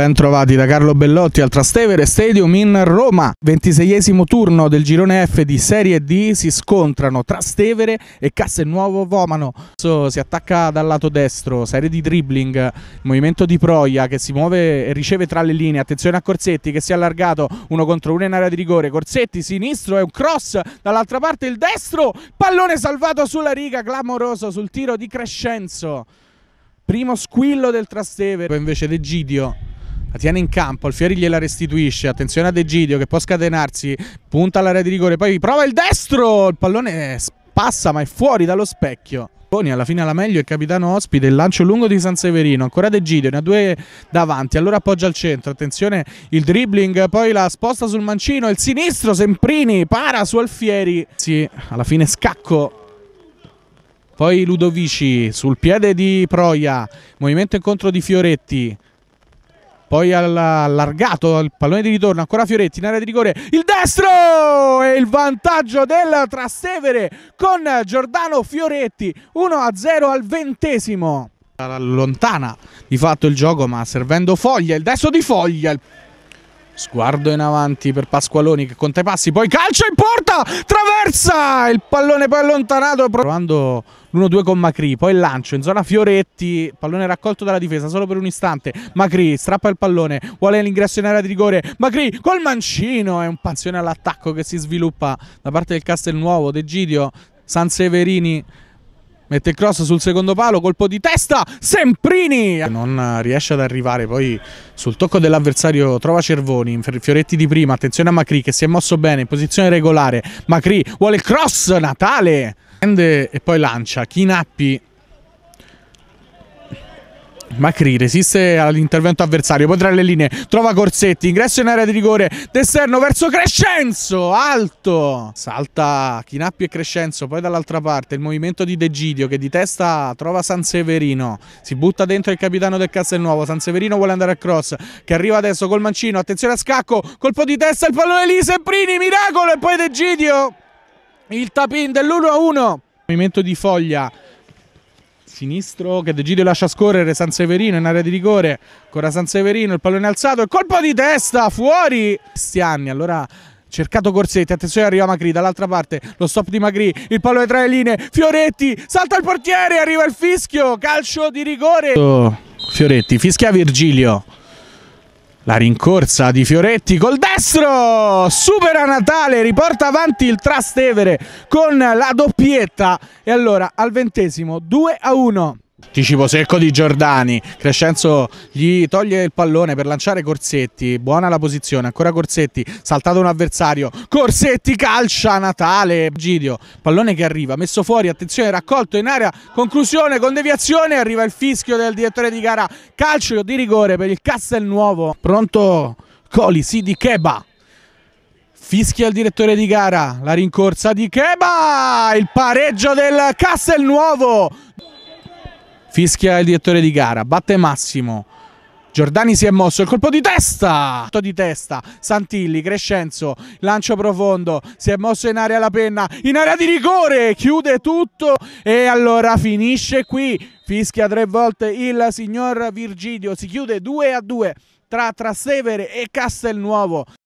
Ben trovati da Carlo Bellotti al Trastevere Stadium in Roma. 26esimo turno del girone F di Serie D si scontrano Trastevere e Castelnuovo Vomano. Si attacca dal lato destro, serie di dribbling, movimento di Proia che si muove e riceve tra le linee. Attenzione a Corsetti che si è allargato uno contro uno in area di rigore. Corsetti sinistro è un cross dall'altra parte il destro. Pallone salvato sulla riga, clamoroso sul tiro di Crescenzo. Primo squillo del Trastevere, poi invece D'Egidio la tiene in campo, il Fiori gliela restituisce, attenzione a D'Egidio che può scatenarsi, punta all'area di rigore, poi prova il destro, il pallone passa ma è fuori dallo specchio. Boni alla fine alla meglio è capitano ospite, il lancio lungo di San Severino, ancora D'Egidio, ne ha due davanti, allora appoggia al centro, attenzione il dribbling, poi la sposta sul mancino, il sinistro, Semprini, para su Alfieri, sì, alla fine scacco. Poi Ludovici sul piede di Proia, movimento incontro di Fioretti. Poi allargato il pallone di ritorno, ancora Fioretti in area di rigore, il destro! E il vantaggio del Trastevere con Giordano Fioretti, 1-0 al ventesimo. Lontana di fatto il gioco ma servendo Foglia, il destro di Foglia, Sguardo in avanti per Pasqualoni che conta i passi, poi calcio in porta, traversa, il pallone poi allontanato, provando l'1-2 con Macri, poi il lancio in zona Fioretti, pallone raccolto dalla difesa solo per un istante, Macri strappa il pallone, vuole l'ingresso in area di rigore, Macri col mancino, è un panzione all'attacco che si sviluppa da parte del Castelnuovo, De Gidio, San Severini Mette il cross sul secondo palo, colpo di testa, Semprini! Non riesce ad arrivare, poi sul tocco dell'avversario trova Cervoni, Fioretti di prima, attenzione a Macri che si è mosso bene, in posizione regolare, Macri vuole il cross, Natale! Prende e poi lancia, Chinappi Macri resiste all'intervento avversario, poi tra le linee. Trova Corsetti, ingresso in area di rigore, d'esterno verso Crescenzo, alto, salta Chinappi e Crescenzo, poi dall'altra parte il movimento di Degidio che di testa trova San Severino, si butta dentro il capitano del Castelnuovo, San Severino vuole andare a cross, che arriva adesso col mancino, attenzione a scacco, colpo di testa, il pallone lì, Semprini, miracolo! E poi Degidio, il tapin dell'1-1, movimento di Foglia, sinistro che De Gidio lascia scorrere San Severino in area di rigore. Ancora San Severino il pallone alzato il colpo di testa fuori! Stiani allora cercato Corsetti attenzione arriva Macri dall'altra parte lo stop di Macri il pallone tra le linee Fioretti salta il portiere arriva il fischio calcio di rigore. Fioretti fischia Virgilio la rincorsa di Fioretti col destro, supera Natale, riporta avanti il Trastevere con la doppietta e allora al ventesimo 2 a 1. Anticipo secco di Giordani, Crescenzo gli toglie il pallone per lanciare Corsetti, buona la posizione, ancora Corsetti, saltato un avversario, Corsetti calcia Natale, Gidio, pallone che arriva, messo fuori, attenzione, raccolto in area, conclusione con deviazione, arriva il fischio del direttore di gara, calcio di rigore per il Castelnuovo, pronto Colisi di Keba. Fischia il direttore di gara, la rincorsa di Keba, il pareggio del Castelnuovo. Fischia il direttore di gara, batte Massimo. Giordani si è mosso, il colpo di testa! Di testa, Santilli, Crescenzo, lancio profondo, si è mosso in area la penna, in area di rigore, chiude tutto e allora finisce qui. Fischia tre volte il signor Virgilio, si chiude 2 a 2 tra Trastevere e Castelnuovo.